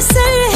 say it.